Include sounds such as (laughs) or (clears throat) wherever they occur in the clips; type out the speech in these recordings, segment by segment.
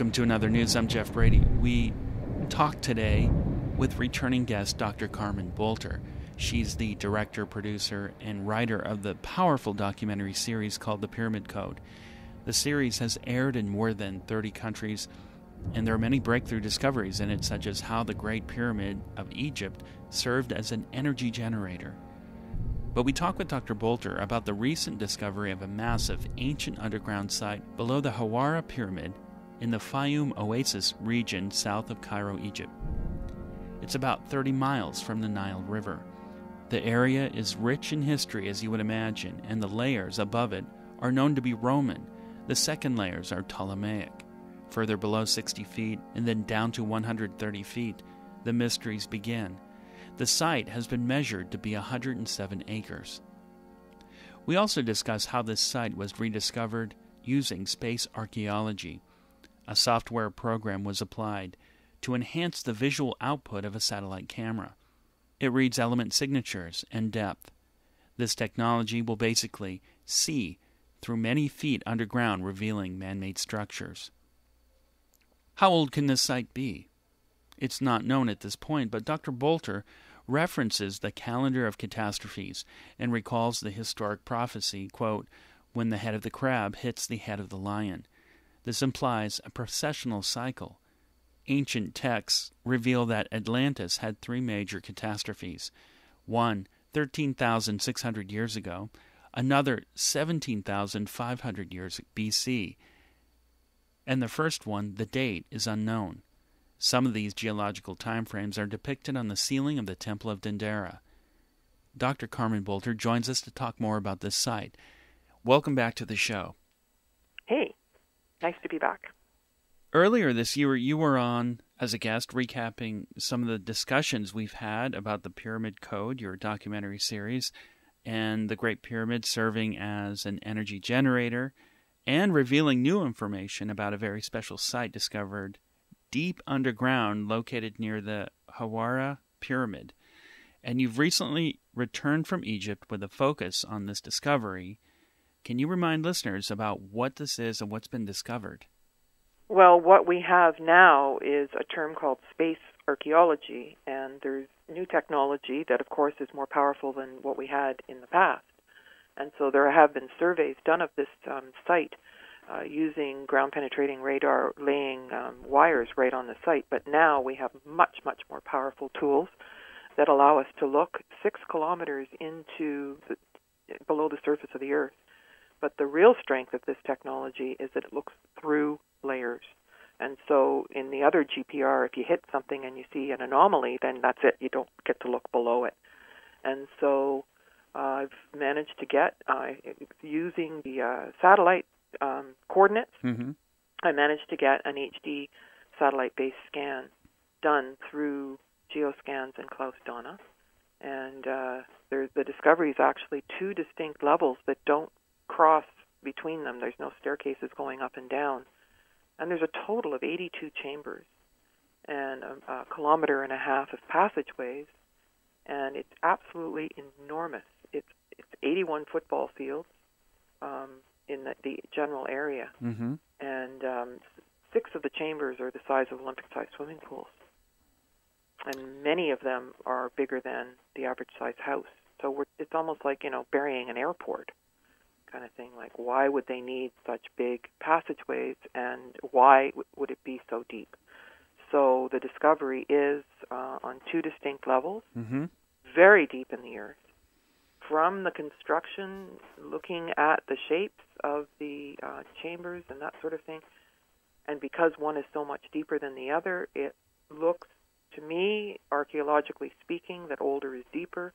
Welcome to In Other News. I'm Geoff Brady. We talk today with returning guest Dr. Carmen Boulter. She's the director, producer, and writer of the powerful documentary series called The Pyramid Code. The series has aired in more than 30 countries, and there are many breakthrough discoveries in it, such as how the Great Pyramid of Egypt served as an energy generator. But we talk with Dr. Boulter about the recent discovery of a massive ancient underground site below the Hawara Pyramid in the Fayum Oasis region south of Cairo, Egypt. It's about 30 miles from the Nile River. The area is rich in history, as you would imagine, and the layers above it are known to be Roman. The second layers are Ptolemaic. Further below 60 feet, and then down to 130 feet, the mysteries begin. The site has been measured to be 107 acres. We also discuss how this site was rediscovered using space archaeology. A software program was applied to enhance the visual output of a satellite camera. It reads element signatures and depth. This technology will basically see through many feet underground, revealing man made structures. How old can this site be? It's not known at this point, but Dr. Boulter references the calendar of catastrophes and recalls the historic prophecy quote, when the head of the crab hits the head of the lion. This implies a precessional cycle. Ancient texts reveal that Atlantis had three major catastrophes one 13,600 years ago, another 17,500 years BC, and the first one, the date, is unknown. Some of these geological timeframes are depicted on the ceiling of the Temple of Dendera. Dr. Carmen Boulter joins us to talk more about this site. Welcome back to the show. Nice to be back. Earlier this year, you were on as a guest recapping some of the discussions we've had about the Pyramid Code, your documentary series, and the Great Pyramid serving as an energy generator, and revealing new information about a very special site discovered deep underground located near the Hawara Pyramid. And you've recently returned from Egypt with a focus on this discovery. Can you remind listeners about what this is and what's been discovered? Well, what we have now is a term called space archaeology, and there's new technology that, of course, is more powerful than what we had in the past. And so there have been surveys done of this um, site uh, using ground penetrating radar, laying um, wires right on the site. But now we have much, much more powerful tools that allow us to look six kilometers into the, below the surface of the Earth. But the real strength of this technology is that it looks through layers. And so in the other GPR, if you hit something and you see an anomaly, then that's it. You don't get to look below it. And so uh, I've managed to get, uh, using the uh, satellite um, coordinates, mm-hmm. I managed to get an HD satellite based scan done through Geoscans and Klaus Dona. And uh, the discovery is actually two distinct levels that don't cross between them. There's no staircases going up and down. And there's a total of 82 chambers and a, a kilometer and a half of passageways. And it's absolutely enormous. It's, it's 81 football fields. Um, in the, the general area, mm-hmm. and um, six of the chambers are the size of Olympic-sized swimming pools, and many of them are bigger than the average-sized house. So we're, it's almost like you know burying an airport kind of thing. Like, why would they need such big passageways, and why w- would it be so deep? So the discovery is uh, on two distinct levels, mm-hmm. very deep in the earth, from the construction, looking at the shapes of the uh, chambers and that sort of thing, and because one is so much deeper than the other, it looks to me, archaeologically speaking, that older is deeper,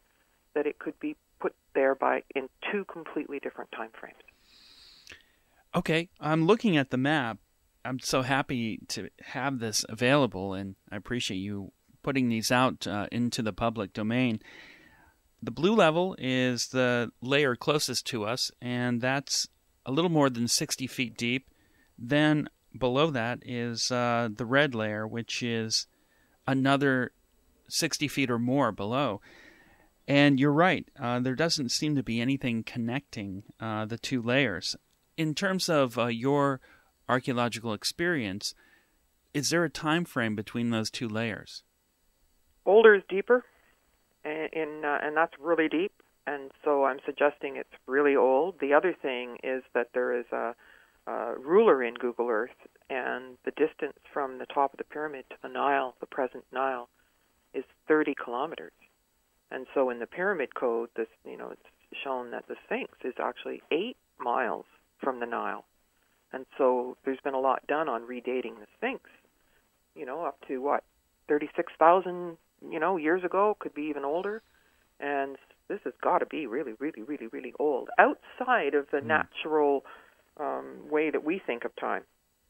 that it could be put there by in two completely different time frames. Okay, I'm looking at the map. I'm so happy to have this available, and I appreciate you putting these out uh, into the public domain. The blue level is the layer closest to us, and that's a little more than 60 feet deep. Then below that is uh, the red layer, which is another 60 feet or more below. And you're right, uh, there doesn't seem to be anything connecting uh, the two layers. In terms of uh, your archaeological experience. Is there a time frame between those two layers? Older is deeper, and in, uh, and that's really deep. And so I'm suggesting it's really old. The other thing is that there is a, a ruler in Google Earth, and the distance from the top of the pyramid to the Nile, the present Nile, is 30 kilometers. And so in the pyramid code, this you know it's shown that the Sphinx is actually eight miles from the Nile. And so there's been a lot done on redating the Sphinx, you know, up to what, 36,000, you know, years ago, could be even older. And this has got to be really, really, really, really old, outside of the mm. natural um, way that we think of time,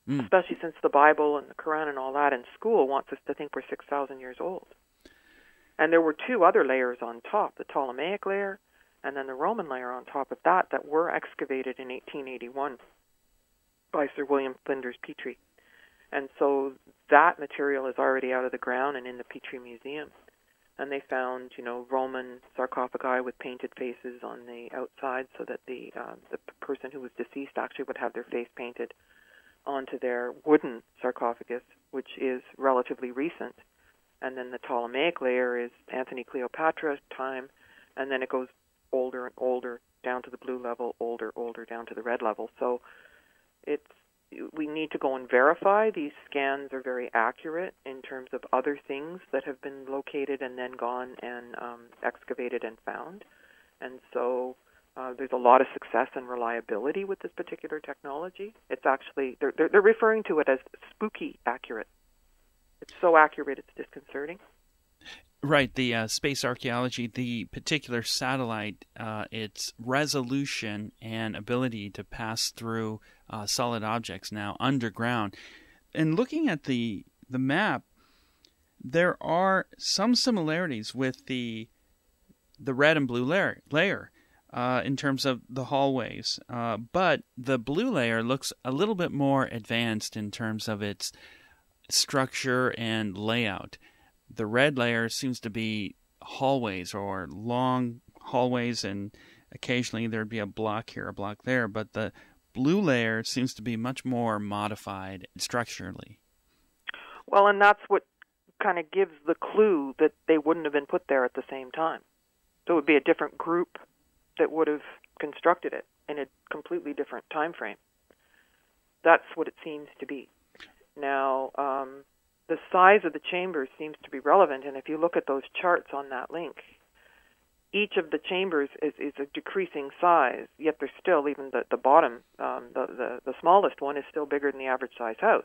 mm. especially since the Bible and the Quran and all that in school wants us to think we're 6,000 years old. And there were two other layers on top the Ptolemaic layer and then the Roman layer on top of that that were excavated in 1881 by Sir William Flinders Petrie. And so that material is already out of the ground and in the Petrie Museum. And they found, you know, Roman sarcophagi with painted faces on the outside, so that the uh, the person who was deceased actually would have their face painted onto their wooden sarcophagus, which is relatively recent. And then the Ptolemaic layer is Antony Cleopatra time, and then it goes older and older down to the blue level, older, older down to the red level. So it's we need to go and verify these scans are very accurate in terms of other things that have been located and then gone and um, excavated and found. And so uh, there's a lot of success and reliability with this particular technology. It's actually they're, they're, they're referring to it as spooky accurate. It's so accurate it's disconcerting. Right, the uh, space archaeology, the particular satellite, uh, its resolution and ability to pass through uh, solid objects now underground. And looking at the the map, there are some similarities with the the red and blue layer, layer uh, in terms of the hallways, uh, but the blue layer looks a little bit more advanced in terms of its structure and layout the red layer seems to be hallways or long hallways, and occasionally there'd be a block here, a block there. But the blue layer seems to be much more modified structurally. Well, and that's what kind of gives the clue that they wouldn't have been put there at the same time. So it would be a different group that would have constructed it in a completely different time frame. That's what it seems to be. Now, um, the size of the chambers seems to be relevant. And if you look at those charts on that link, each of the chambers is, is a decreasing size, yet there's still even the the bottom, um, the, the the smallest one is still bigger than the average size house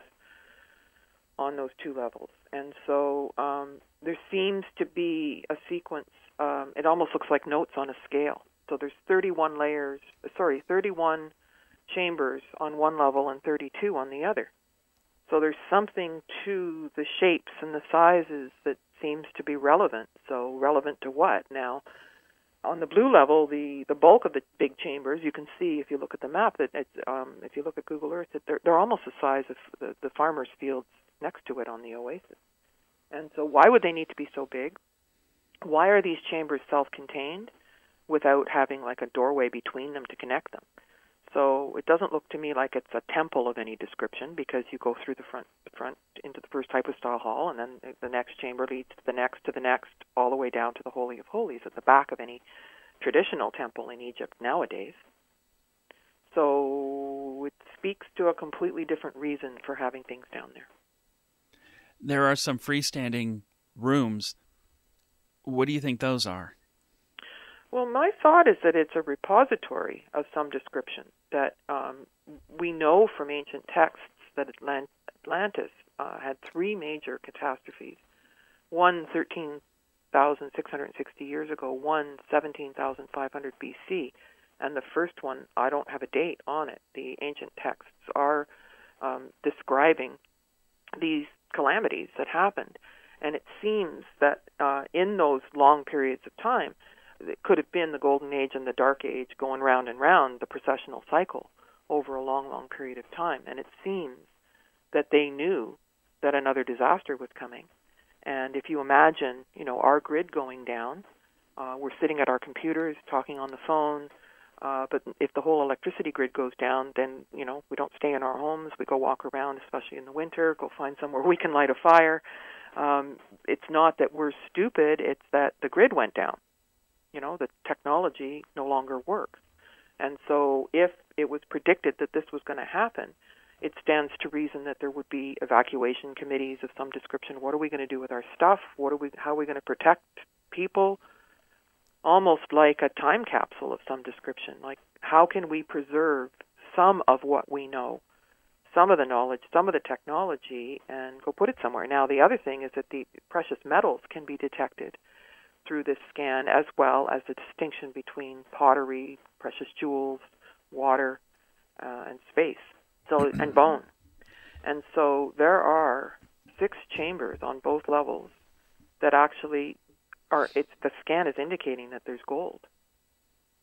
on those two levels. And so um, there seems to be a sequence. Um, it almost looks like notes on a scale. So there's 31 layers, sorry, 31 chambers on one level and 32 on the other. So there's something to the shapes and the sizes that seems to be relevant. So relevant to what? Now, on the blue level, the the bulk of the big chambers, you can see if you look at the map that it's um, if you look at Google Earth that they're they're almost the size of the, the farmers' fields next to it on the oasis. And so, why would they need to be so big? Why are these chambers self-contained without having like a doorway between them to connect them? So it doesn't look to me like it's a temple of any description because you go through the front front into the first hypostyle hall, and then the next chamber leads to the next to the next, all the way down to the Holy of Holies at the back of any traditional temple in Egypt nowadays. So it speaks to a completely different reason for having things down there. There are some freestanding rooms. What do you think those are? Well, my thought is that it's a repository of some description. That um, we know from ancient texts that Atlantis uh, had three major catastrophes. One 13,660 years ago, one 17,500 BC, and the first one, I don't have a date on it. The ancient texts are um, describing these calamities that happened. And it seems that uh, in those long periods of time, it could have been the golden age and the dark age going round and round the precessional cycle over a long long period of time and it seems that they knew that another disaster was coming and if you imagine you know our grid going down uh, we're sitting at our computers talking on the phone Uh, but if the whole electricity grid goes down, then you know we don't stay in our homes. We go walk around, especially in the winter. Go find somewhere we can light a fire. Um, it's not that we're stupid; it's that the grid went down. You know, the technology no longer works. And so, if it was predicted that this was going to happen, it stands to reason that there would be evacuation committees of some description. What are we going to do with our stuff? What are we? How are we going to protect people? almost like a time capsule of some description. Like, how can we preserve some of what we know, some of the knowledge, some of the technology, and go put it somewhere? Now, the other thing is that the precious metals can be detected through this scan, as well as the distinction between pottery, precious jewels, water, uh, and space, so and (clears throat) bone. And so there are six chambers on both levels that actually are it's the scan is indicating that there's gold.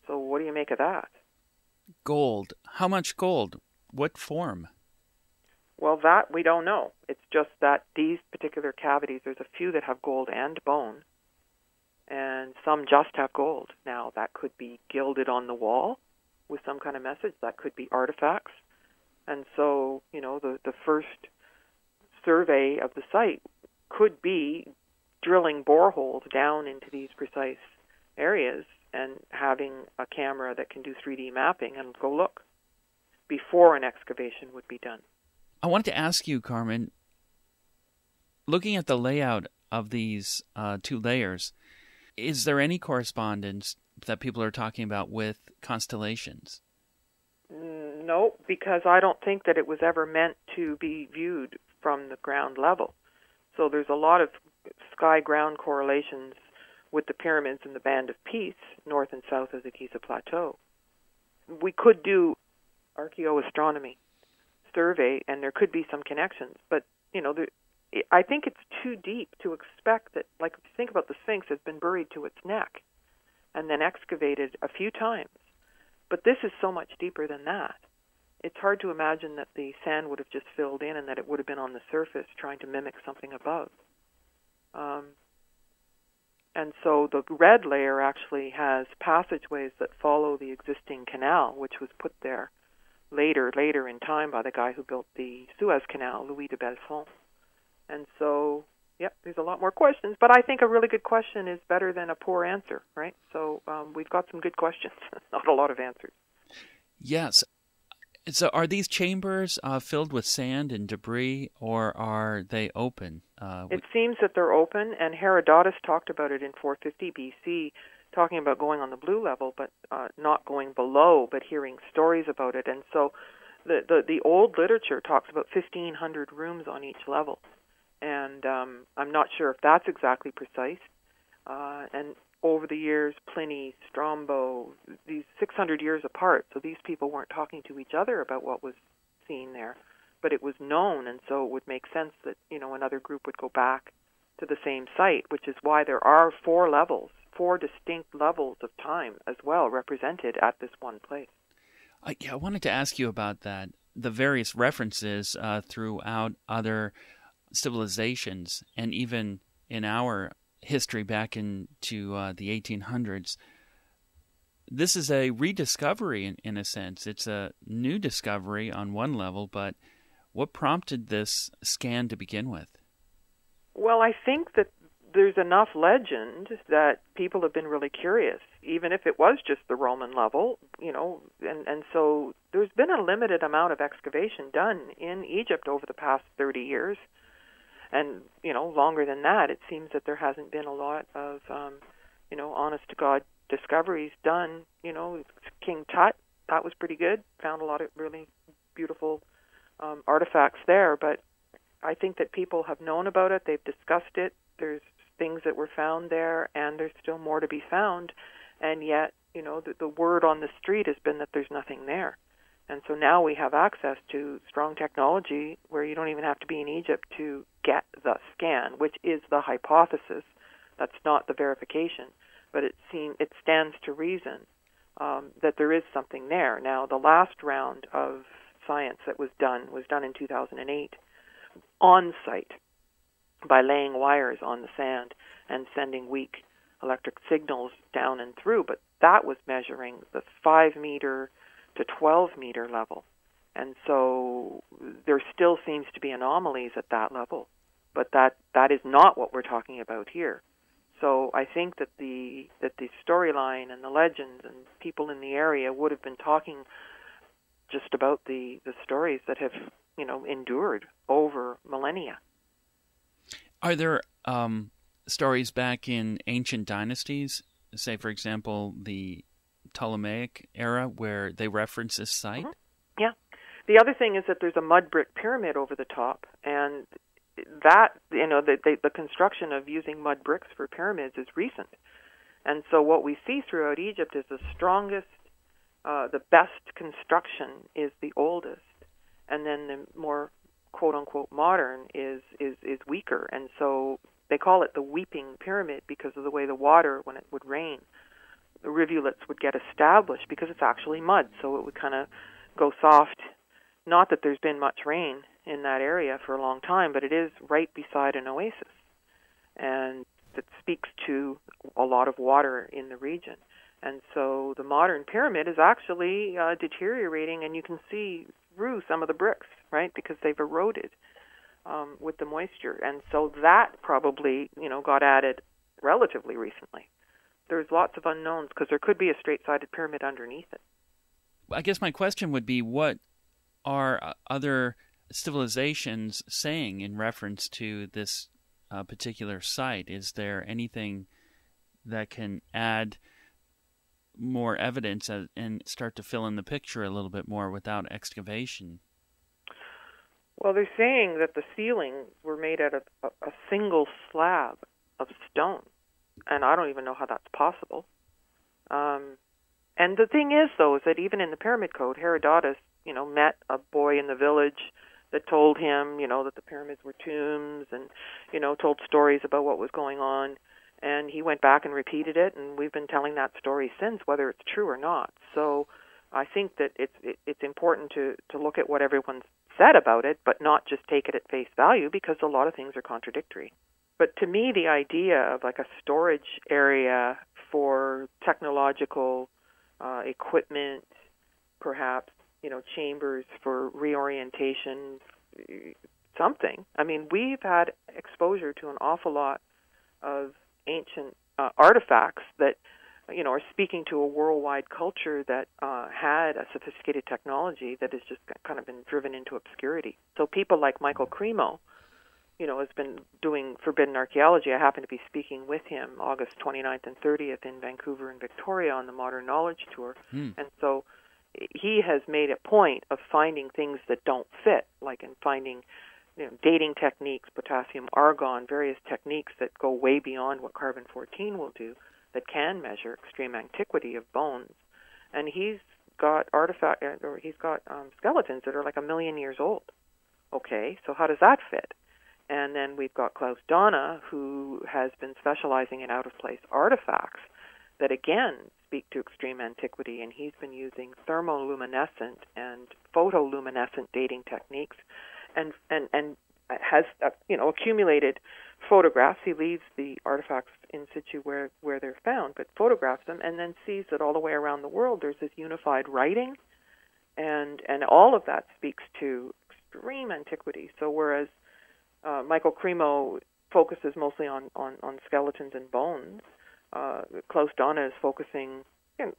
So what do you make of that? Gold. How much gold? What form? Well, that we don't know. It's just that these particular cavities, there's a few that have gold and bone, and some just have gold. Now, that could be gilded on the wall with some kind of message. That could be artifacts. And so, you know, the, the first survey of the site could be drilling boreholes down into these precise areas and having a camera that can do 3D mapping and go look before an excavation would be done. I wanted to ask you, Carmen, looking at the layout of these uh, two layers, is there any correspondence that people are talking about with constellations? No, because I don't think that it was ever meant to be viewed from the ground level. So there's a lot of sky ground correlations with the pyramids and the Band of Peace north and south of the Giza Plateau. We could do archaeoastronomy survey, and there could be some connections, but you know, there, I think it's too deep to expect that. Like, if you think about the Sphinx, has been buried to its neck, and then excavated a few times. But this is so much deeper than that. It's hard to imagine that the sand would have just filled in and that it would have been on the surface trying to mimic something above. Um, and so the red layer actually has passageways that follow the existing canal, which was put there later, later in time by the guy who built the Suez Canal, Louis de Belfond. And so, yep, there's a lot more questions, but I think a really good question is better than a poor answer, right? So um, we've got some good questions, (laughs) not a lot of answers. Yes, so, are these chambers uh, filled with sand and debris, or are they open? Uh, it seems that they're open, and Herodotus talked about it in 450 BC, talking about going on the blue level, but uh, not going below, but hearing stories about it. And so, the, the the old literature talks about 1,500 rooms on each level, and um, I'm not sure if that's exactly precise. Uh, and over the years, Pliny, Strabo, these 600 years apart. So these people weren't talking to each other about what was seen there, but it was known, and so it would make sense that you know another group would go back to the same site, which is why there are four levels, four distinct levels of time as well represented at this one place. Uh, yeah, I wanted to ask you about that. The various references uh, throughout other civilizations, and even in our history back into uh, the 1800s. This is a rediscovery in, in a sense. It's a new discovery on one level, but what prompted this scan to begin with? Well, I think that there's enough legend that people have been really curious, even if it was just the Roman level, you know, and, and so there's been a limited amount of excavation done in Egypt over the past 30 years and you know longer than that it seems that there hasn't been a lot of um you know honest to god discoveries done. You know king tut that was pretty good. Found a lot of really beautiful um artifacts there. But i think that people have known about it. They've discussed it. There's things that were found there and there's still more to be found. And yet you know the, the word on the street has been that there's nothing there and so now we have access to strong technology where you don't even have to be in Egypt to get the scan, which is the hypothesis. That's not the verification, but it seem it stands to reason um, that there is something there. Now, the last round of science that was done was done in 2008 on site by laying wires on the sand and sending weak electric signals down and through, but that was measuring the 5 meter to 12 meter level. And so there still seems to be anomalies at that level, but that, that is not what we're talking about here. So I think that the that the storyline and the legends and people in the area would have been talking just about the the stories that have you know endured over millennia. Are there um, stories back in ancient dynasties, say for example the Ptolemaic era, where they reference this site? Mm-hmm. Yeah. The other thing is that there's a mud brick pyramid over the top, and that you know the, the the construction of using mud bricks for pyramids is recent, and so what we see throughout Egypt is the strongest, uh, the best construction is the oldest, and then the more quote unquote modern is is is weaker, and so they call it the weeping pyramid because of the way the water when it would rain, the rivulets would get established because it's actually mud, so it would kind of go soft. Not that there's been much rain in that area for a long time, but it is right beside an oasis, and that speaks to a lot of water in the region. And so the modern pyramid is actually uh, deteriorating, and you can see through some of the bricks, right, because they've eroded um, with the moisture. And so that probably, you know, got added relatively recently. There's lots of unknowns because there could be a straight-sided pyramid underneath it. I guess my question would be, what are uh, other civilizations saying in reference to this uh, particular site? Is there anything that can add more evidence and start to fill in the picture a little bit more without excavation? Well, they're saying that the ceilings were made out of a single slab of stone, and I don't even know how that's possible. Um, and the thing is, though, is that even in the Pyramid Code, Herodotus, you know, met a boy in the village that told him, you know, that the pyramids were tombs and, you know, told stories about what was going on. And he went back and repeated it, and we've been telling that story since, whether it's true or not. So I think that it's it, it's important to to look at what everyone's said about it, but not just take it at face value because a lot of things are contradictory. But to me, the idea of like a storage area for technological uh, equipment, perhaps you know, chambers for reorientation, something. I mean, we've had exposure to an awful lot of ancient uh, artifacts that, you know, are speaking to a worldwide culture that uh, had a sophisticated technology that has just kind of been driven into obscurity. So people like Michael Cremo, you know, has been doing forbidden archaeology. I happen to be speaking with him August 29th and 30th in Vancouver and Victoria on the Modern Knowledge Tour. Hmm. And so he has made a point of finding things that don't fit, like in finding you know, dating techniques, potassium argon, various techniques that go way beyond what carbon 14 will do that can measure extreme antiquity of bones. And he's got artifact or he's got um, skeletons that are like a million years old. Okay, so how does that fit? And then we've got Klaus Dona, who has been specializing in out of place artifacts that again speak to extreme antiquity, and he's been using thermoluminescent and photoluminescent dating techniques, and and and has uh, you know accumulated photographs. He leaves the artifacts in situ where where they're found, but photographs them, and then sees that all the way around the world there's this unified writing, and and all of that speaks to extreme antiquity. So whereas uh, Michael Cremo focuses mostly on, on, on skeletons and bones, uh, Klaus Dona is focusing,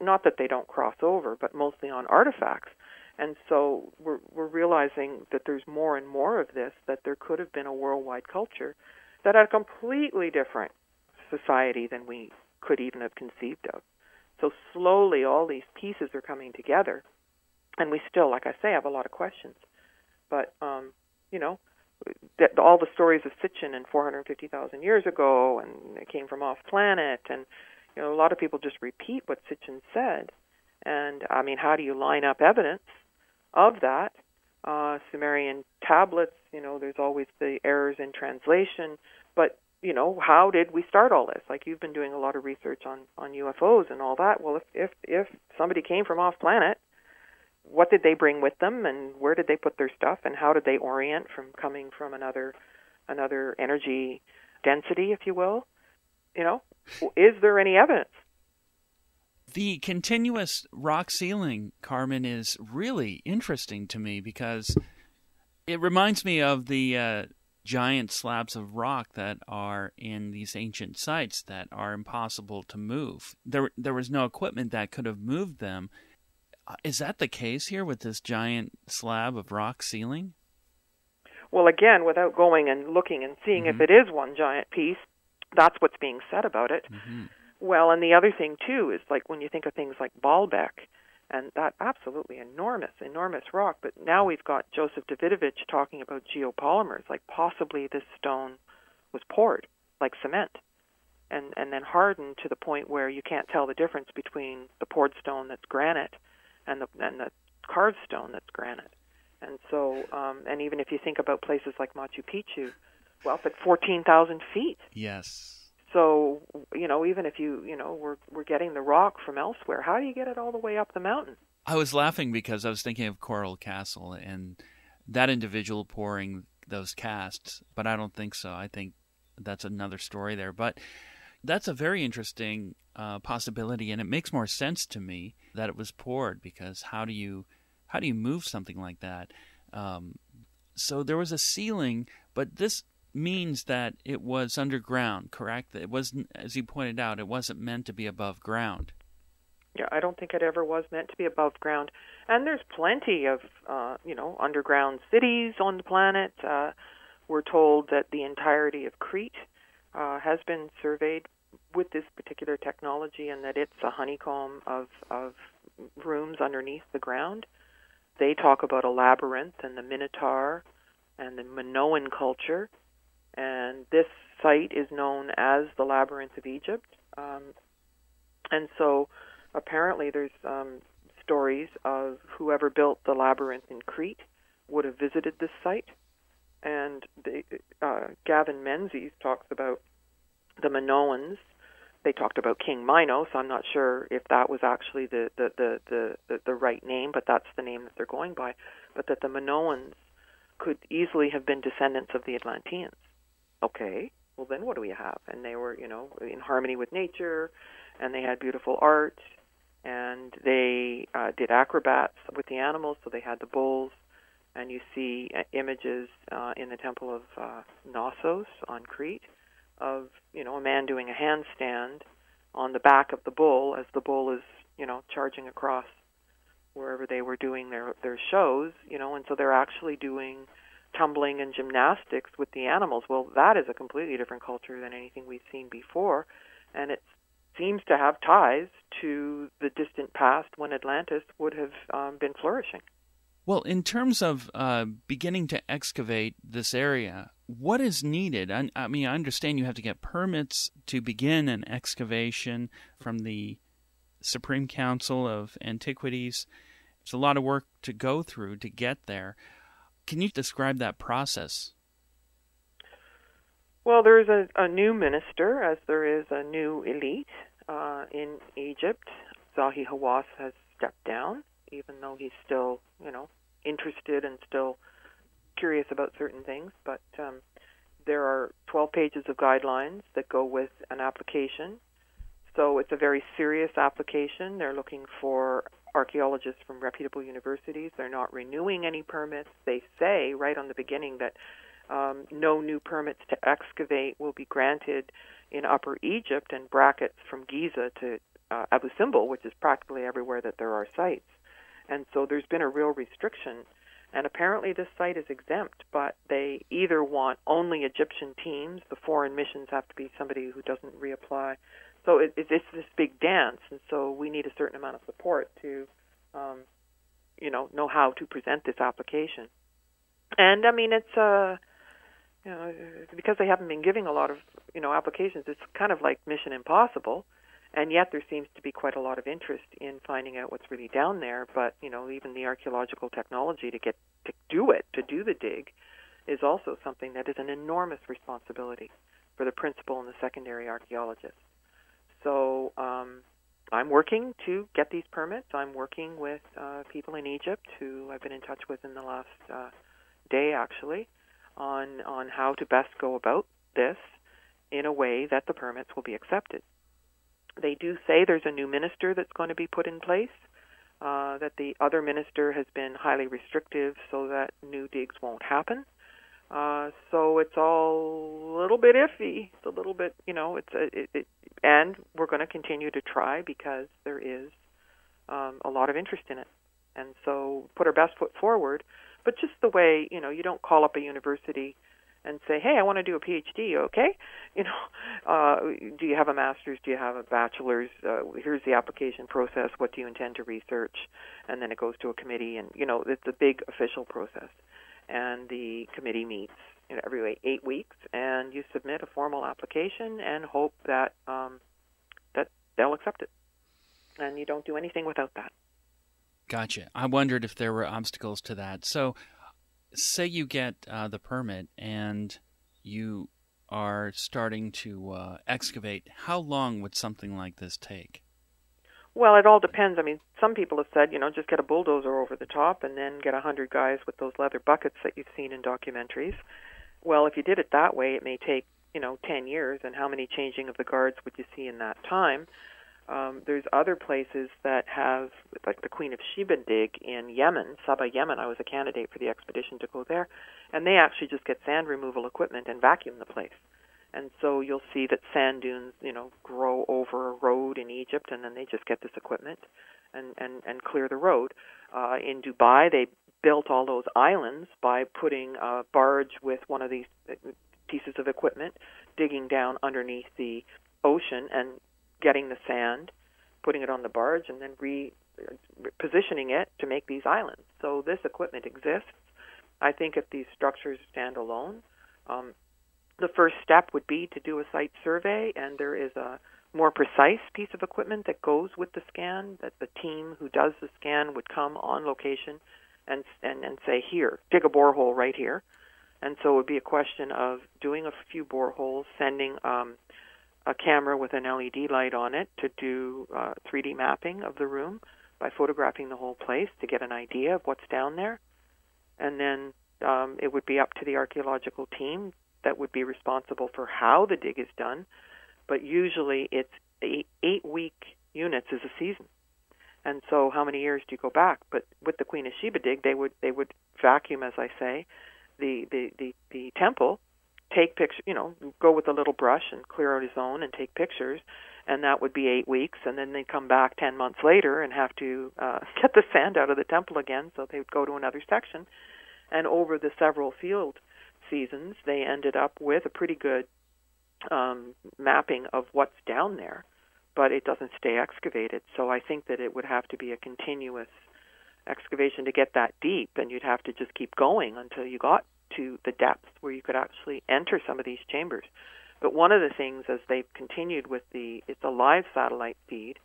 not that they don't cross over, but mostly on artifacts. And so we're, we're realizing that there's more and more of this, that there could have been a worldwide culture that had a completely different society than we could even have conceived of. So slowly all these pieces are coming together. And we still, like I say, have a lot of questions. But, um, you know, all the stories of Sitchin and 450,000 years ago, and it came from off planet, and you know a lot of people just repeat what Sitchin said. And I mean, how do you line up evidence of that? Uh, Sumerian tablets, you know, there's always the errors in translation, but you know, how did we start all this? Like you've been doing a lot of research on on UFOs and all that. Well, if if if somebody came from off planet what did they bring with them and where did they put their stuff and how did they orient from coming from another another energy density if you will you know is there any evidence? The continuous rock ceiling, Carmen, is really interesting to me because it reminds me of the uh, giant slabs of rock that are in these ancient sites that are impossible to move. There, there was no equipment that could have moved them. Is that the case here with this giant slab of rock ceiling? Well, again, without going and looking and seeing mm-hmm. if it is one giant piece, that's what's being said about it. Mm-hmm. Well, and the other thing too is like when you think of things like Baalbek, and that absolutely enormous, enormous rock. But now we've got Joseph Davidovits talking about geopolymers, like possibly this stone was poured like cement, and and then hardened to the point where you can't tell the difference between the poured stone that's granite and the and the carved stone that's granite. And so, um, and even if you think about places like Machu Picchu, well, it's at fourteen thousand feet. Yes so, you know, even if you, you know, we're we're getting the rock from elsewhere, how do you get it all the way up the mountain? I was laughing because I was thinking of Coral Castle and that individual pouring those casts, but I don't think so. I think that's another story there. But that's a very interesting uh, possibility, and it makes more sense to me that it was poured because how do you how do you move something like that? Um, so there was a ceiling, but this means that it was underground, correct? It wasn't, as you pointed out, it wasn't meant to be above ground. Yeah, I don't think it ever was meant to be above ground. And there's plenty of, uh, you know, underground cities on the planet. Uh, we're told that the entirety of Crete uh, has been surveyed with this particular technology, and that it's a honeycomb of of rooms underneath the ground. They talk about a labyrinth and the Minotaur and the Minoan culture and this site is known as the Labyrinth of Egypt. Um, and so apparently there's um, stories of whoever built the labyrinth in Crete would have visited this site. And the, uh, Gavin Menzies talks about the Minoans. They talked about King Minos. I'm not sure if that was actually the, the, the, the, the, the right name, but that's the name that they're going by. But that the Minoans could easily have been descendants of the Atlanteans okay, well then what do we have? And they were, you know, in harmony with nature, and they had beautiful art, and they uh, did acrobats with the animals. So they had the bulls, and you see uh, images uh, in the temple of uh, Knossos on Crete of, you know, a man doing a handstand on the back of the bull as the bull is, you know, charging across wherever they were doing their their shows, you know, and so they're actually doing tumbling and gymnastics with the animals. Well, that is a completely different culture than anything we've seen before, and it seems to have ties to the distant past when Atlantis would have um, been flourishing. Well, in terms of uh, beginning to excavate this area, what is needed? I, I, mean, I understand you have to get permits to begin an excavation from the Supreme Council of Antiquities. It's a lot of work to go through to get there. Can you describe that process? Well, there is a, a new minister, as there is a new elite uh, in Egypt. Zahi Hawass has stepped down, even though he's still, you know, interested and still curious about certain things. But um, there are 12 pages of guidelines that go with an application. So it's a very serious application. They're looking for archaeologists from reputable universities. They're not renewing any permits. They say right on the beginning that um, no new permits to excavate will be granted in Upper Egypt and brackets from Giza to uh, Abu Simbel, which is practically everywhere that there are sites. And so there's been a real restriction. And apparently this site is exempt, but they either want only Egyptian teams, the foreign missions have to be somebody who doesn't reapply, so it, it's this big dance, and so we need a certain amount of support to, um, you know, know how to present this application. And I mean, it's uh, you know, because they haven't been giving a lot of you know applications. It's kind of like Mission Impossible, and yet there seems to be quite a lot of interest in finding out what's really down there. But you know, even the archaeological technology to get to do it, to do the dig, is also something that is an enormous responsibility for the principal and the secondary archaeologists. So um, I'm working to get these permits. I'm working with uh, people in Egypt who I've been in touch with in the last uh, day, actually, on on how to best go about this in a way that the permits will be accepted. They do say there's a new minister that's going to be put in place. Uh, that the other minister has been highly restrictive so that new digs won't happen. Uh, so it's all a little bit iffy. It's a little bit, you know, it's a, it, it, and we're going to continue to try because there is um, a lot of interest in it, and so put our best foot forward. But just the way, you know, you don't call up a university and say, "Hey, I want to do a PhD." Okay, you know, uh, do you have a master's? Do you have a bachelor's? Uh, here's the application process. What do you intend to research? And then it goes to a committee, and you know, it's a big official process. And the committee meets you know, every eight weeks, and you submit a formal application and hope that um, that they'll accept it. And you don't do anything without that. Gotcha. I wondered if there were obstacles to that. So say you get uh, the permit and you are starting to uh, excavate, how long would something like this take? Well, it all depends. I mean, some people have said, you know, just get a bulldozer over the top and then get a hundred guys with those leather buckets that you've seen in documentaries. Well, if you did it that way, it may take, you know, 10 years, and how many changing of the guards would you see in that time? Um, there's other places that have, like the Queen of Sheba dig in Yemen, Saba, Yemen. I was a candidate for the expedition to go there, and they actually just get sand removal equipment and vacuum the place. And so you'll see that sand dunes, you know, grow over a road in Egypt, and then they just get this equipment and and and clear the road. Uh, in Dubai, they built all those islands by putting a barge with one of these pieces of equipment, digging down underneath the ocean and getting the sand, putting it on the barge, and then repositioning it to make these islands. So this equipment exists. I think if these structures stand alone, um, the first step would be to do a site survey, and there is a more precise piece of equipment that goes with the scan. That the team who does the scan would come on location and and and say, "Here, dig a borehole right here." And so it would be a question of doing a few boreholes, sending um, a camera with an LED light on it to do uh, 3D mapping of the room by photographing the whole place to get an idea of what's down there. And then um, it would be up to the archaeological team that would be responsible for how the dig is done. But usually it's eight, eight week units is a season. And so how many years do you go back? But with the Queen of Sheba dig, they would they would vacuum, as I say, the the the, the temple take pictures, you know, go with a little brush and clear out his own and take pictures, and that would be eight weeks, and then they'd come back ten months later and have to uh, (laughs) get the sand out of the temple again, so they would go to another section, and over the several field seasons, they ended up with a pretty good um, mapping of what's down there, but it doesn't stay excavated. So I think that it would have to be a continuous excavation to get that deep, and you'd have to just keep going until you got to the depth where you could actually enter some of these chambers. But one of the things, as they've continued with the, it's a live satellite feed,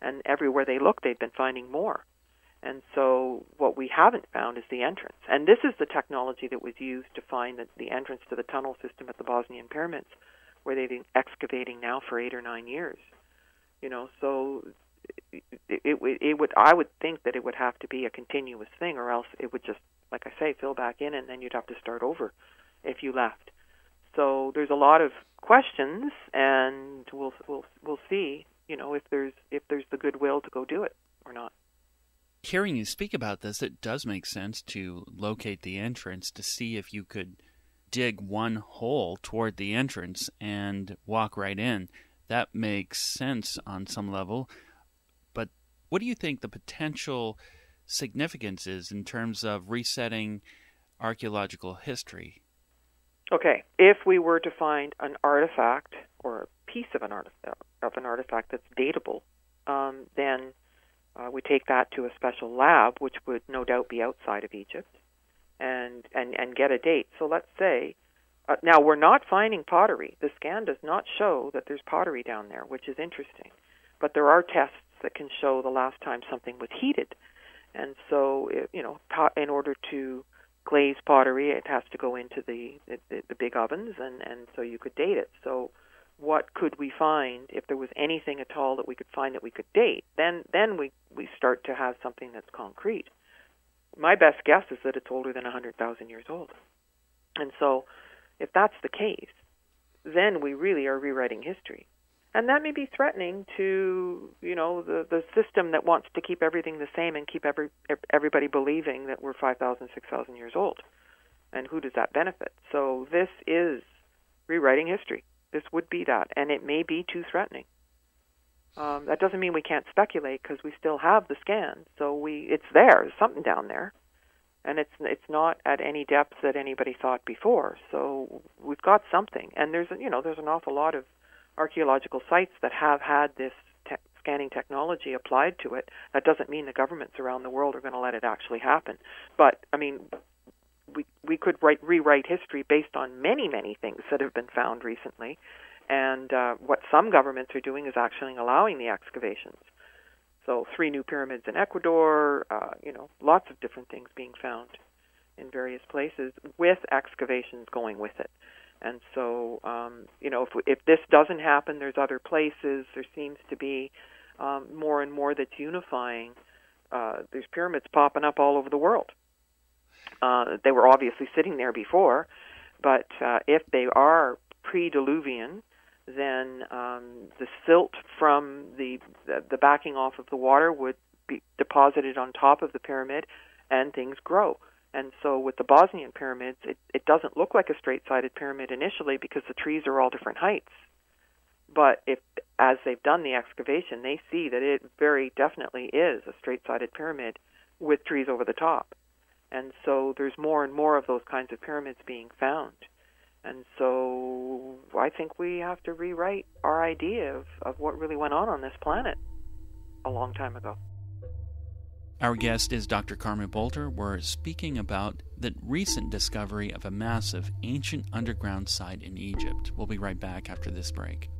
and everywhere they look, they've been finding more. And so what we haven't found is the entrance. And this is the technology that was used to find the, the entrance to the tunnel system at the Bosnian pyramids, where they've been excavating now for eight or nine years. You know, so it, it, it would I would think that it would have to be a continuous thing, or else it would just like I say, fill back in, and then you'd have to start over if you left. So there's a lot of questions, and we'll we'll we'll see, you know, if there's if there's the goodwill to go do it or not. Hearing you speak about this, it does make sense to locate the entrance to see if you could dig one hole toward the entrance and walk right in. That makes sense on some level. But what do you think the potential significance is in terms of resetting archaeological history? Okay, if we were to find an artifact or a piece of an, artifact, of an artifact that's datable, um, then uh, we take that to a special lab, which would no doubt be outside of Egypt, and and and get a date. So let's say. Uh, now we're not finding pottery. The scan does not show that there's pottery down there, which is interesting. But there are tests that can show the last time something was heated. And so, you know, in order to glaze pottery, it has to go into the, the, the big ovens, and, and so you could date it. So, what could we find if there was anything at all that we could find that we could date? Then, then we we start to have something that's concrete. My best guess is that it's older than 100,000 years old. And so, if that's the case, then we really are rewriting history. And that may be threatening to you know the the system that wants to keep everything the same and keep every everybody believing that we're 5,000 6,000 years old. And who does that benefit? So this is rewriting history. This would be that, and it may be too threatening. Um, that doesn't mean we can't speculate because we still have the scans. So we, it's there. There's something down there, and it's it's not at any depth that anybody thought before. So we've got something, and there's you know there's an awful lot of archaeological sites that have had this te- scanning technology applied to it. That doesn't mean the governments around the world are going to let it actually happen. But I mean, we we could write rewrite history based on many many things that have been found recently and uh, what some governments are doing is actually allowing the excavations. So three new pyramids in Ecuador, uh, you know, lots of different things being found in various places with excavations going with it. And so, um, you know, if if this doesn't happen, there's other places. There seems to be um, more and more that's unifying. Uh, there's pyramids popping up all over the world. Uh, they were obviously sitting there before, but uh, if they are pre-diluvian, then um, the silt from the, the the backing off of the water would be deposited on top of the pyramid, and things grow. And so with the Bosnian pyramids, it, it doesn't look like a straight-sided pyramid initially because the trees are all different heights. But if, as they've done the excavation, they see that it very definitely is a straight-sided pyramid with trees over the top. And so there's more and more of those kinds of pyramids being found. And so I think we have to rewrite our idea of, of what really went on on this planet a long time ago. Our guest is Dr. Carmen Boulter. We're speaking about the recent discovery of a massive ancient underground site in Egypt. We'll be right back after this break.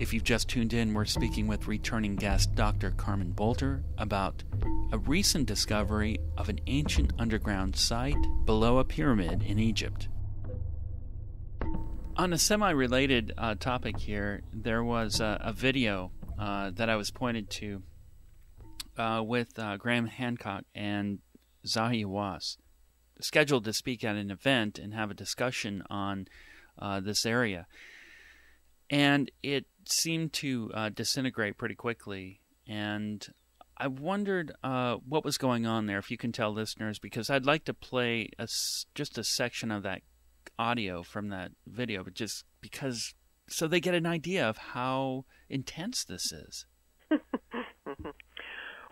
If you've just tuned in, we're speaking with returning guest Dr. Carmen Boulter about a recent discovery of an ancient underground site below a pyramid in Egypt. On a semi related uh, topic here, there was a, a video uh, that I was pointed to uh, with uh, Graham Hancock and Zahi Hawass, scheduled to speak at an event and have a discussion on uh, this area. And it seemed to uh, disintegrate pretty quickly. And I wondered uh, what was going on there, if you can tell listeners, because I'd like to play a, just a section of that audio from that video, but just because so they get an idea of how intense this is. (laughs)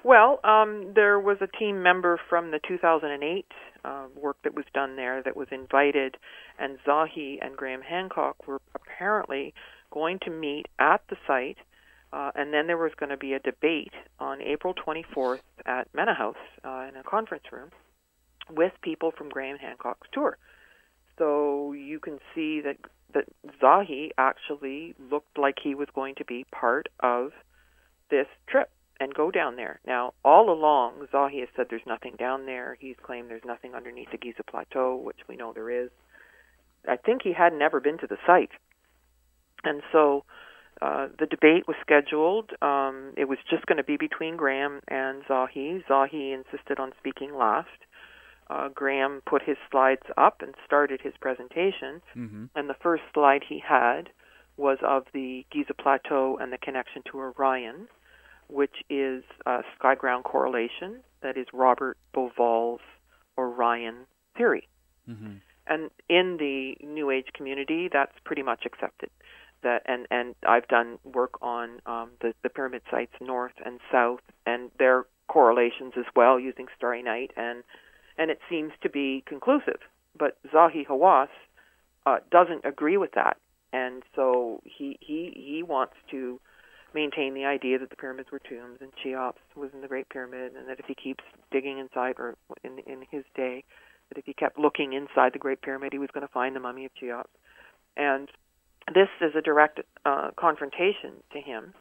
well, um, there was a team member from the 2008 uh, work that was done there that was invited, and Zahi and Graham Hancock were apparently going to meet at the site, uh, and then there was going to be a debate on April 24th at Mena House uh, in a conference room with people from Graham Hancock's tour. So you can see that that Zahi actually looked like he was going to be part of this trip and go down there. Now, all along, Zahi has said there's nothing down there. He's claimed there's nothing underneath the Giza Plateau, which we know there is. I think he had never been to the site. And so uh, the debate was scheduled. Um, it was just going to be between Graham and Zahi. Zahi insisted on speaking last. Uh, Graham put his slides up and started his presentation. Mm-hmm. And the first slide he had was of the Giza Plateau and the connection to Orion, which is a sky ground correlation. That is Robert Bauval's Orion theory. Mm-hmm. And in the New Age community, that's pretty much accepted. That and and I've done work on um, the the pyramid sites north and south, and their correlations as well using Starry Night, and and it seems to be conclusive. But Zahi Hawass uh, doesn't agree with that, and so he he he wants to maintain the idea that the pyramids were tombs and Cheops was in the Great Pyramid, and that if he keeps digging inside, or in in his day, that if he kept looking inside the Great Pyramid, he was going to find the mummy of Cheops. And this is a direct uh, confrontation to him.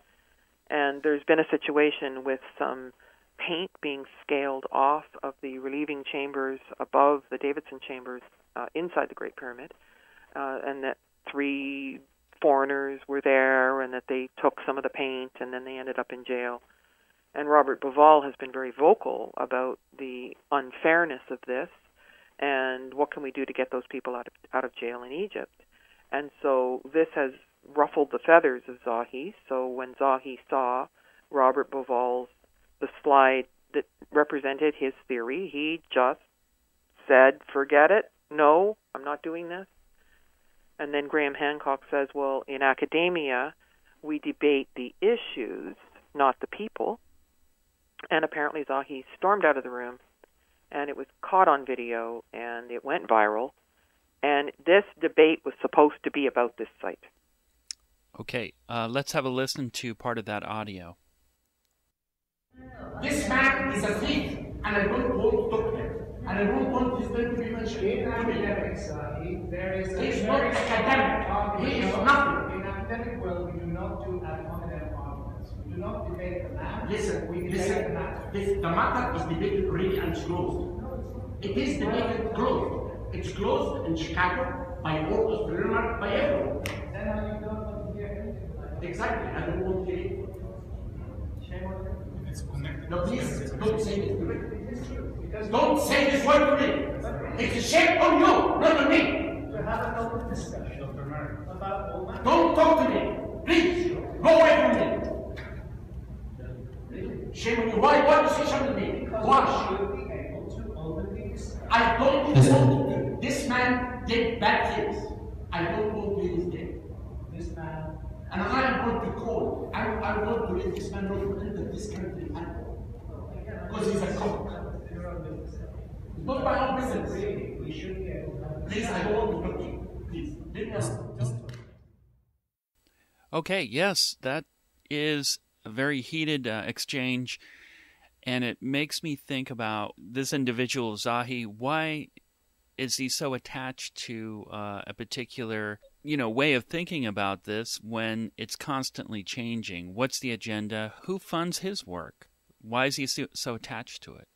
And there's been a situation with some paint being scaled off of the relieving chambers above the Davison chambers uh, inside the Great Pyramid, uh, and that three foreigners were there, and that they took some of the paint, and then they ended up in jail. And Robert Bauval has been very vocal about the unfairness of this, and what can we do to get those people out of out of jail in Egypt. And so this has ruffled the feathers of Zahi. So when Zahi saw Robert Bauval's the slide that represented his theory, he just said, "Forget it. No, I'm not doing this." And then Graham Hancock says, "Well, in academia, we debate the issues, not the people." And apparently Zahi stormed out of the room and it was caught on video and it went viral. And this debate was supposed to be about this site. Okay, uh, let's have a listen to part of that audio. This man is a thief, and I don't want to talk to him. And I don't want his name to be mentioned. In academics, uh, he, there is a He's not academic. He is nothing. In academic world, we do not do ad hominem arguments. We do not debate the man. Listen, we debate listen. the matter. This, the matter is debated really and it's closed. It is debated closed. It's closed in Chicago by all Australian, by everyone. Then how you don't want to hear anything? Exactly. I don't want to hear it. Shame on you. No, please don't say this to me. It is true. Because Don't say this word to me. It's a shame on you, not on me. to have an open discussion about all matters. Don't talk to me. Please, go away from me. Shame on you. Why, why do you say shame on me? Because Why? we should be able to openly discuss. I don't want to. This man did bad things. I don't want to his dead. This man, And I am going to call. I, I want to let this man know that this country Because he's a cock. your own business. It's not my own business. Really, we should be able to have a Please, I don't want to talk to you. Please, leave me alone. Okay, yes, that is a very heated uh, exchange, and it makes me think about this individual, Zahi. Why is he so attached to uh, a particular, you know, way of thinking about this when it's constantly changing? What's the agenda? Who funds his work? Why is he so, so attached to it?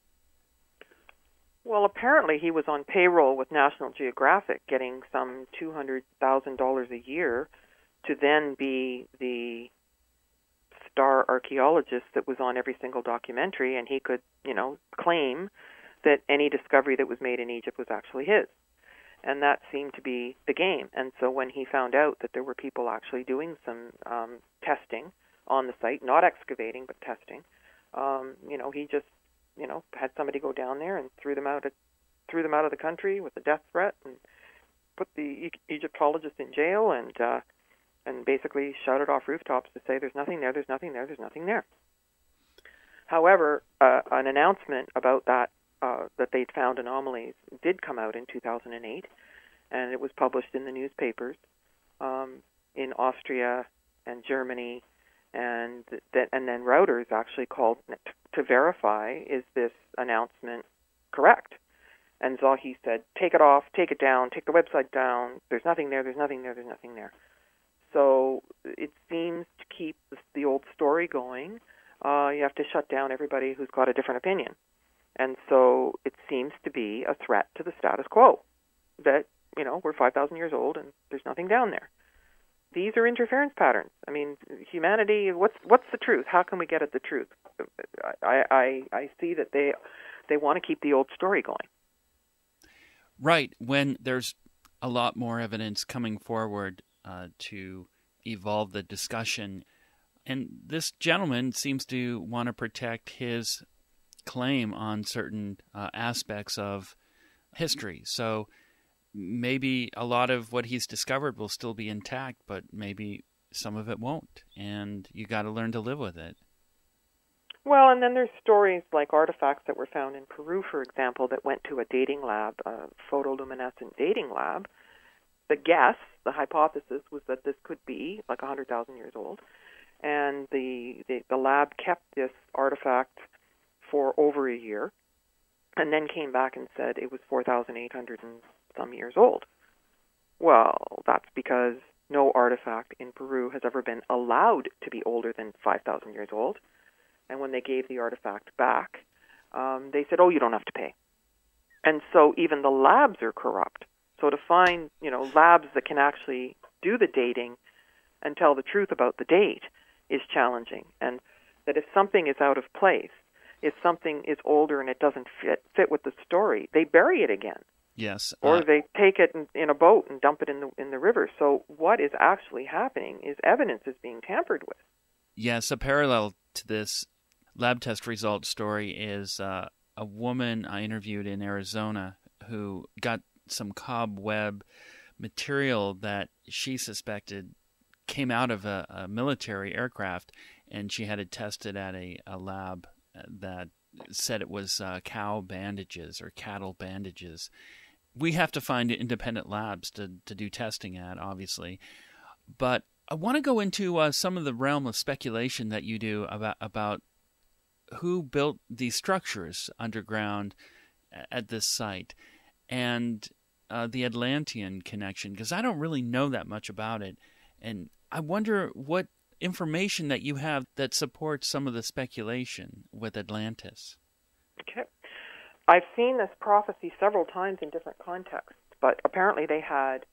Well, apparently he was on payroll with National Geographic, getting some two hundred thousand dollars a year, to then be the star archaeologist that was on every single documentary, and he could, you know, claim that any discovery that was made in Egypt was actually his. And that seemed to be the game. And so when he found out that there were people actually doing some um, testing on the site, not excavating but testing, um, you know, he just you know, had somebody go down there and threw them out of, threw them out of the country with a death threat and put the e- Egyptologist in jail and uh, and basically shouted off rooftops to say there's nothing there, there's nothing there, there's nothing there. However, uh, an announcement about that uh, that they'd found anomalies did come out in 2008, and it was published in the newspapers um, in Austria and Germany and that and then Reuters actually called to verify is this announcement correct? And Zahi said take it off take it down take the website down. There's nothing there there's nothing there there's nothing there. So it seems to keep the, the old story going. Uh, you have to shut down everybody who's got a different opinion and so it seems to be a threat to the status quo that you know we're 5000 years old and there's nothing down there these are interference patterns. I mean, humanity. What's what's the truth? How can we get at the truth? I I, I see that they they want to keep the old story going. Right. When there's a lot more evidence coming forward uh, to evolve the discussion, and this gentleman seems to want to protect his claim on certain uh, aspects of history. So maybe a lot of what he's discovered will still be intact, but maybe some of it won't, and you got to learn to live with it. Well, and then there's stories like artifacts that were found in Peru, for example, that went to a dating lab, a photoluminescent dating lab. The guess, the hypothesis, was that this could be like 100,000 years old, and the, the the lab kept this artifact for over a year, and then came back and said it was 4,800 and some years old. Well, that's because no artifact in Peru has ever been allowed to be older than 5,000 years old. And when they gave the artifact back, um, they said, "Oh, you don't have to pay." And so even the labs are corrupt. So to find, you know, labs that can actually do the dating and tell the truth about the date is challenging. And that if something is out of place, if something is older and it doesn't fit fit with the story, they bury it again. Yes. Or uh, they take it in, in a boat and dump it in the in the river. So what is actually happening is evidence is being tampered with. Yes, a parallel to this lab test result story is uh, a woman I interviewed in Arizona who got some cobweb material that she suspected came out of a, a military aircraft, and she had it tested at a, a lab that said it was uh, cow bandages or cattle bandages. We have to find independent labs to, to do testing at, obviously. But I want to go into uh, some of the realm of speculation that you do about about who built these structures underground at this site and uh, the Atlantean connection, because I don't really know that much about it. And I wonder what information that you have that supports some of the speculation with Atlantis. Okay. I've seen this prophecy several times in different contexts, but apparently they had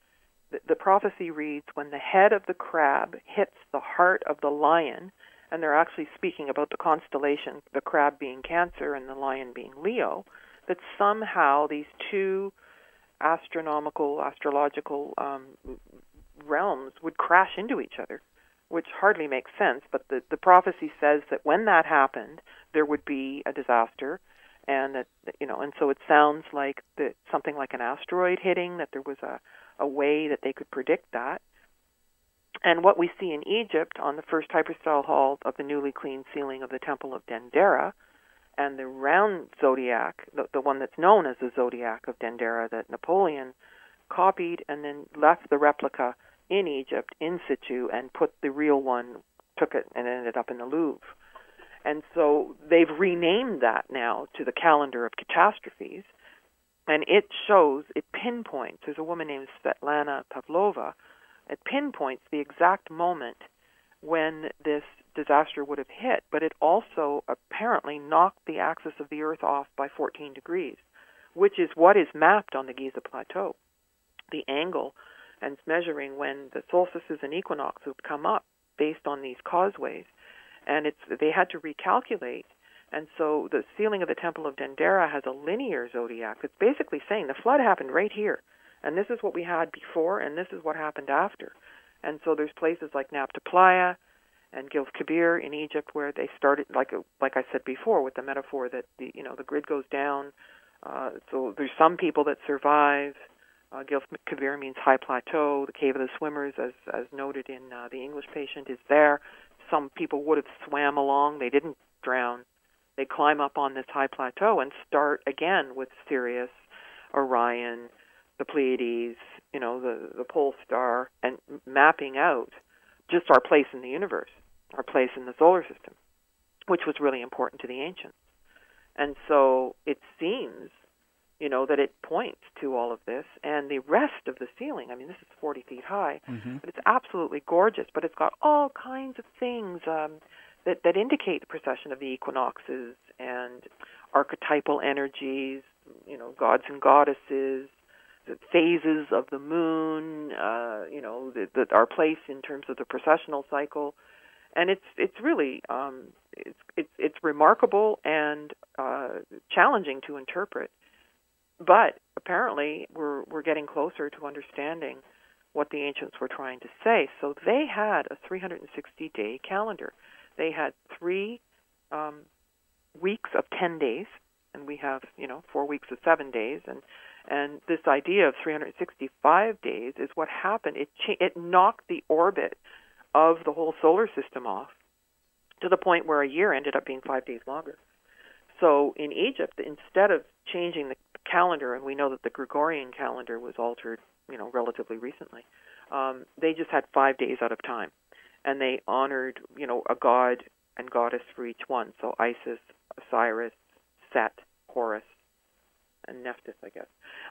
the, the prophecy reads when the head of the crab hits the heart of the lion, and they're actually speaking about the constellation, the crab being Cancer and the lion being Leo, that somehow these two astronomical, astrological um, realms would crash into each other, which hardly makes sense. But the, the prophecy says that when that happened, there would be a disaster, and that you know, and so it sounds like that something like an asteroid hitting. That there was a a way that they could predict that. And what we see in Egypt on the first hypostyle hall of the newly cleaned ceiling of the Temple of Dendera, and the round zodiac, the, the one that's known as the zodiac of Dendera, that Napoleon copied and then left the replica in Egypt in situ and put the real one, took it and ended up in the Louvre. And so they've renamed that now to the calendar of catastrophes. And it shows, it pinpoints, there's a woman named Svetlana Pavlova, it pinpoints the exact moment when this disaster would have hit, but it also apparently knocked the axis of the Earth off by 14 degrees, which is what is mapped on the Giza Plateau. The angle and measuring when the solstices and equinox would come up based on these causeways, and it's they had to recalculate. And so the ceiling of the Temple of Dendera has a linear zodiac. It's basically saying the flood happened right here, and this is what we had before, and this is what happened after. And so there's places like Nabta Playa, and Gilf Kebir in Egypt, where they started, like like I said before, with the metaphor that the you know the grid goes down. Uh, so there's some people that survive. Uh, Gilf Kebir means high plateau. The cave of the swimmers, as as noted in uh, the English patient, is there. Some people would have swam along. They didn't drown. They climb up on this high plateau and start again with Sirius, Orion, the Pleiades, you know, the the pole star, and mapping out just our place in the universe, our place in the solar system, which was really important to the ancients. And so it seems, you know, that it points to all of this. And the rest of the ceiling, I mean, this is 40 feet high, mm-hmm. but it's absolutely gorgeous. But it's got all kinds of things um, that, that indicate the precession of the equinoxes and archetypal energies, you know, gods and goddesses, the phases of the moon, uh, you know, the, the, our place in terms of the precessional cycle, and it's it's really um, it's it's it's remarkable and uh, challenging to interpret, but apparently we're we're getting closer to understanding what the ancients were trying to say. So they had a 360 day calendar. They had three um, weeks of 10 days, and we have you know four weeks of seven days, and And this idea of 365 days is what happened. It cha- it knocked the orbit of the whole solar system off to the point where a year ended up being five days longer. So in Egypt, instead of changing the calendar, and we know that the Gregorian calendar was altered, you know, relatively recently, um, they just had five days out of time, and they honored, you know, a god and goddess for each one. So Isis, Osiris, Set, Horus, and Nephthys, I guess.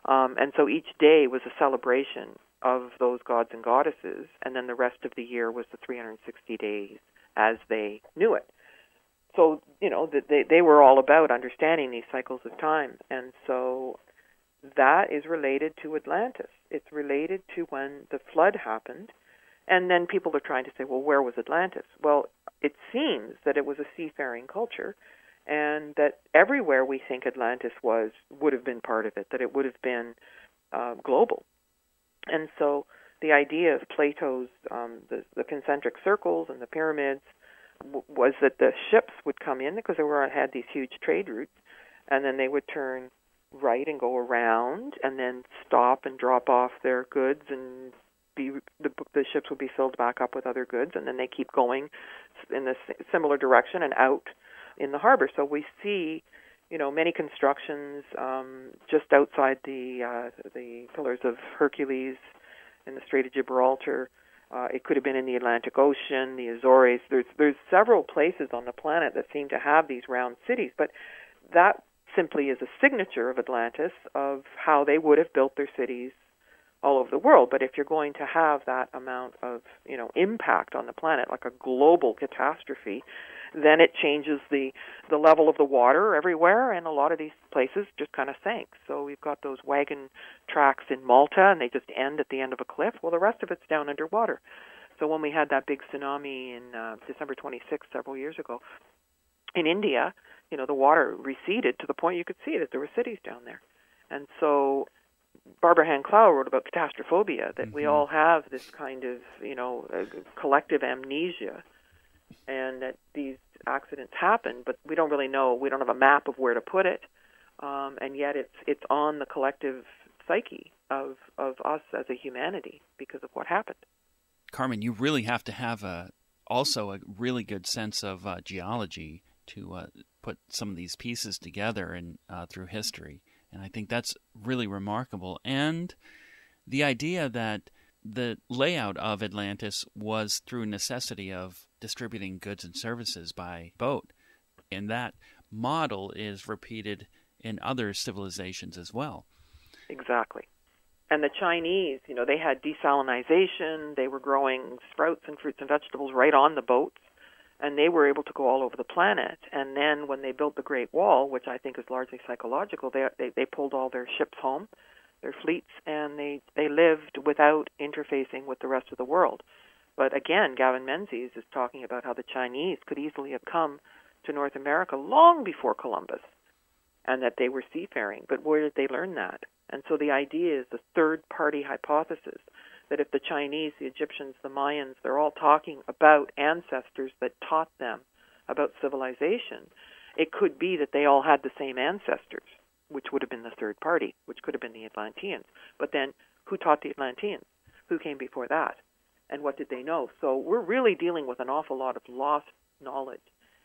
Um, and so each day was a celebration of those gods and goddesses, and then the rest of the year was the 360 days as they knew it. So you know that they they were all about understanding these cycles of time, and so that is related to Atlantis. It's related to when the flood happened, and then people are trying to say, well, where was Atlantis? Well, it seems that it was a seafaring culture, and that everywhere we think Atlantis was would have been part of it. That it would have been uh, global, and so the idea of Plato's um, the, the concentric circles and the pyramids w- was that the ships would come in because they were had these huge trade routes, and then they would turn right and go around, and then stop and drop off their goods, and be the the ships would be filled back up with other goods, and then they keep going in this similar direction and out in the harbor. So we see you know many constructions um, just outside the uh, the Pillars of Hercules in the Strait of Gibraltar. Uh, it could have been in the Atlantic Ocean, the Azores. There's there's several places on the planet that seem to have these round cities, but that simply is a signature of Atlantis of how they would have built their cities all over the world. But if you're going to have that amount of you know impact on the planet, like a global catastrophe, then it changes the the level of the water everywhere, and a lot of these places just kind of sank. So we've got those wagon tracks in Malta, and they just end at the end of a cliff. Well, the rest of it's down underwater. So when we had that big tsunami in uh, December 26th several years ago in India, you know the water receded to the point you could see that there were cities down there, and so Barbara Hand Clow wrote about catastrophobia that mm-hmm. we all have this kind of you know collective amnesia, and that these accidents happen, but we don't really know. We don't have a map of where to put it, um, and yet it's it's on the collective psyche of of us as a humanity because of what happened. Carmen, you really have to have a also a really good sense of uh, geology to uh, put some of these pieces together and uh, through history, and I think that's really remarkable. And the idea that the layout of Atlantis was through necessity of distributing goods and services by boat. And that model is repeated in other civilizations as well. Exactly. And the Chinese, you know, they had desalination, they were growing sprouts and fruits and vegetables right on the boats, and they were able to go all over the planet. And then when they built the Great Wall, which I think is largely psychological, they they, they pulled all their ships home their fleets, and they they lived without interfacing with the rest of the world. But again, Gavin Menzies is talking about how the Chinese could easily have come to North America long before Columbus, and that they were seafaring. But where did they learn that? And so the idea is the third party hypothesis that if the Chinese, the Egyptians, the Mayans, they're all talking about ancestors that taught them about civilization, it could be that they all had the same ancestors which would have been the third party, which could have been the Atlanteans. But then, who taught the Atlanteans? Who came before that? And what did they know? So we're really dealing with an awful lot of lost knowledge.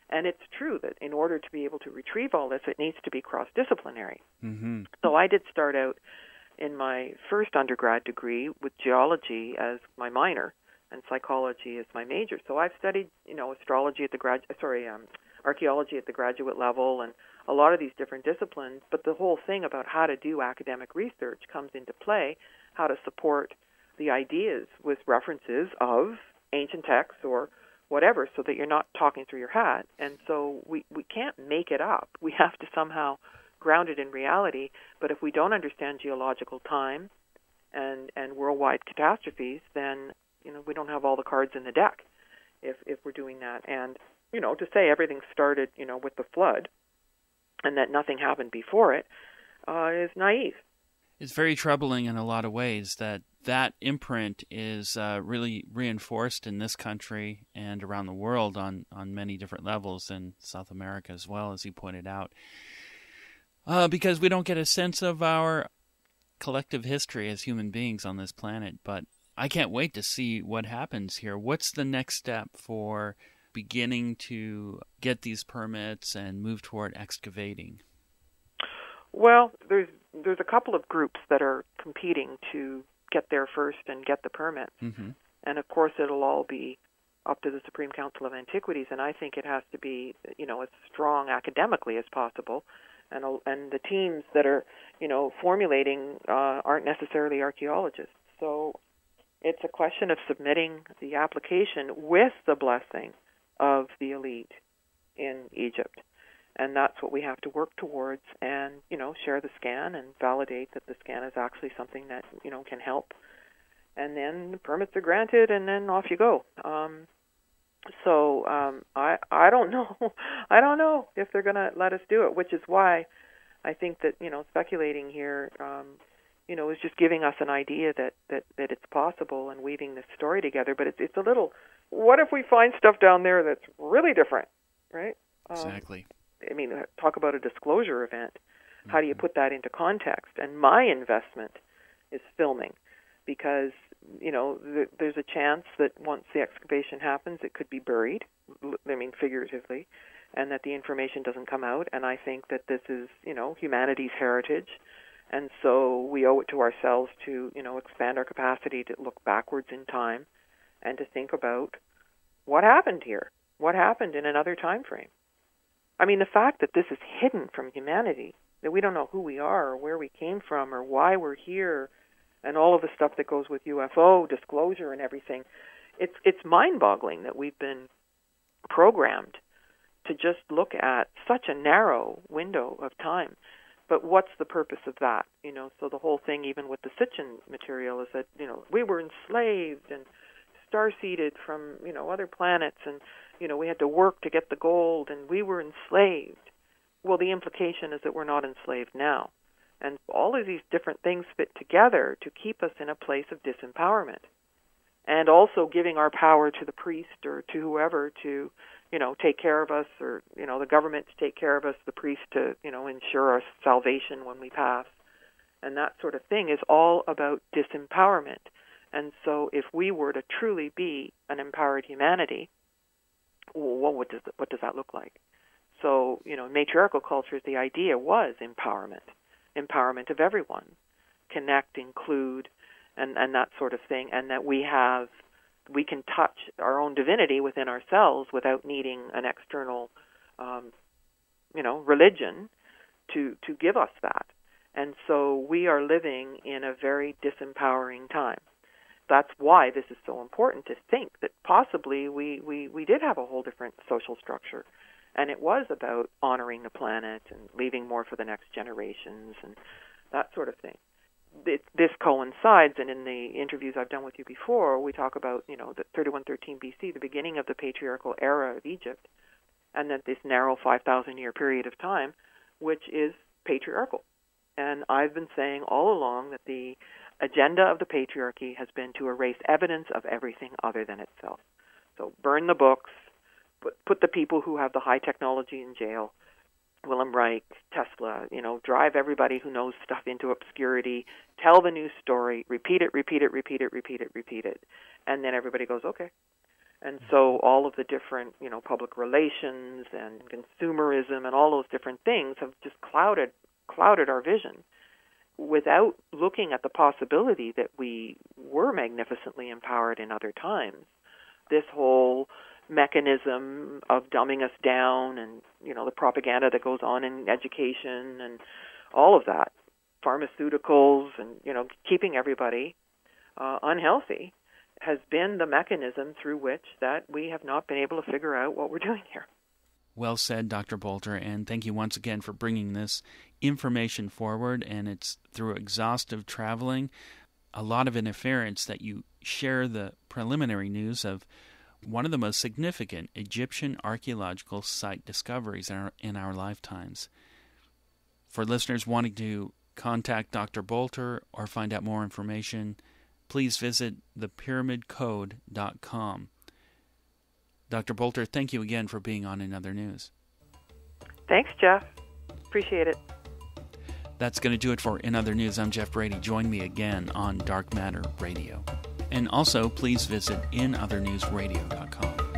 And it's true that in order to be able to retrieve all this, it needs to be cross disciplinary. Mm-hmm. So I did start out in my first undergrad degree with geology as my minor and psychology as my major. So I've studied, you know, astrology at the grad sorry, um, archaeology at the graduate level and a lot of these different disciplines, but the whole thing about how to do academic research comes into play, how to support the ideas with references of ancient texts or whatever so that you're not talking through your hat. And so we, we can't make it up. We have to somehow ground it in reality. But if we don't understand geological time and, and worldwide catastrophes, then you know we don't have all the cards in the deck if if we're doing that. And you know, to say everything started, you know, with the flood and that nothing happened before it uh, is naive. It's very troubling in a lot of ways that that imprint is uh, really reinforced in this country and around the world on, on many different levels in South America as well, as you pointed out. Uh, because we don't get a sense of our collective history as human beings on this planet, but I can't wait to see what happens here. What's the next step for beginning to get these permits and move toward excavating? Well, there's there's a couple of groups that are competing to get there first and get the permits. Mm-hmm. And of course, it'll all be up to the Supreme Council of Antiquities, and I think it has to be, you know, as strong academically as possible. And and the teams that are, you know, formulating uh, aren't necessarily archaeologists. So it's a question of submitting the application with the blessing of the elite in Egypt. And that's what we have to work towards and, you know, share the scan and validate that the scan is actually something that, you know, can help. And then the permits are granted and then off you go. Um, so um, I I don't (laughs) know I don't know if they're going to let us do it, which is why I think that you know speculating here um, you know, is just giving us an idea that that that it's possible and weaving this story together. But it's it's a little. What if we find stuff down there that's really different, right? Um, exactly. I mean, talk about a disclosure event. Mm-hmm. How do you mm-hmm. put that into context? And my investment is filming, because you know th- there's a chance that once the excavation happens, it could be buried. I mean, figuratively, and that the information doesn't come out. And I think that this is you know humanity's heritage and so we owe it to ourselves to, you know, expand our capacity to look backwards in time and to think about what happened here, what happened in another time frame. I mean, the fact that this is hidden from humanity, that we don't know who we are or where we came from or why we're here, and all of the stuff that goes with UFO disclosure and everything, it's it's mind-boggling that we've been programmed to just look at such a narrow window of time but what's the purpose of that? You know, so the whole thing, even with the Sitchin material, is that you know we were enslaved and star seeded from you know other planets, and you know we had to work to get the gold, and we were enslaved. Well, the implication is that we're not enslaved now, and all of these different things fit together to keep us in a place of disempowerment, and also giving our power to the priest or to whoever to you know, take care of us, or you know, the government to take care of us, the priest to you know ensure our salvation when we pass, and that sort of thing is all about disempowerment. And so, if we were to truly be an empowered humanity, well, what does what does that look like? So, you know, in matriarchal cultures, the idea was empowerment, empowerment of everyone, connect, include, and and that sort of thing, and that we have we can touch our own divinity within ourselves without needing an external, um, you know, religion to to give us that. And so we are living in a very disempowering time. That's why this is so important to think that possibly we, we, we did have a whole different social structure. And it was about honoring the planet and leaving more for the next generations and that sort of thing it, this coincides, and in the interviews I've done with you before, we talk about you know the 3113 BC, the beginning of the patriarchal era of Egypt, and that this narrow 5,000 year period of time, which is patriarchal. And I've been saying all along that the agenda of the patriarchy has been to erase evidence of everything other than itself. So burn the books, put, put the people who have the high technology in jail, Wilhelm Reich, Tesla, you know, drive everybody who knows stuff into obscurity, tell the news story, repeat it, repeat it, repeat it, repeat it, repeat it. And then everybody goes, okay. And so mm-hmm. all of the different, you know, public relations and consumerism and all those different things have just clouded clouded our vision without looking at the possibility that we were magnificently empowered in other times. This whole mechanism of dumbing us down and you know the propaganda that goes on in education and all of that pharmaceuticals and you know keeping everybody uh, unhealthy has been the mechanism through which that we have not been able to figure out what we're doing here. Well said, Dr. Boulter, and thank you once again for bringing this information forward. And it's through exhaustive traveling, a lot of interference that you share the preliminary news of one of the most significant Egyptian archaeological site discoveries in our, in our lifetimes. For listeners wanting to contact Dr. Boulter or find out more information, please visit thepyramidcode.com. Dr. Boulter, thank you again for being on In Other News. Thanks, Geoff. Appreciate it. That's going to do it for In Other News. I'm Geoff Brady. Join me again on Dark Matter Radio. And also, please visit inothernewsradio.com.